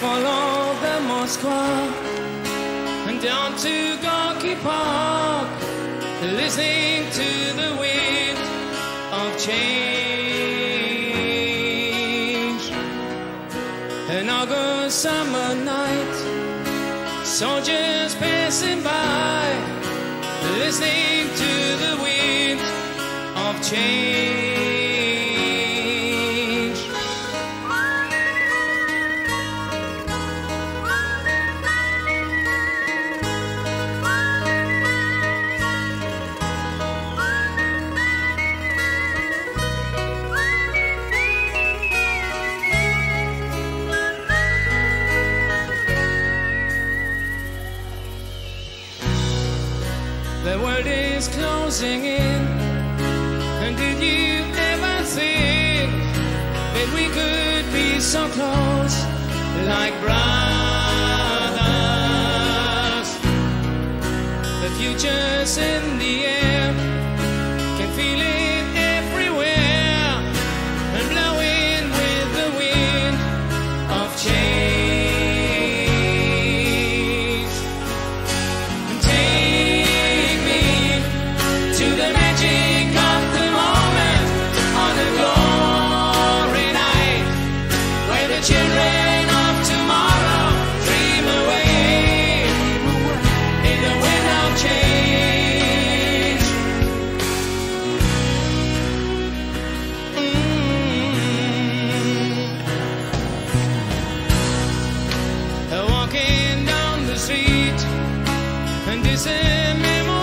follow the Moskva and down to Gorky Park, listening to the wind of change. An August summer night, soldiers passing by, listening to the wind of change. World is closing in. And did you ever think that we could be so close, like brothers? The future's in the air, can feel it and this is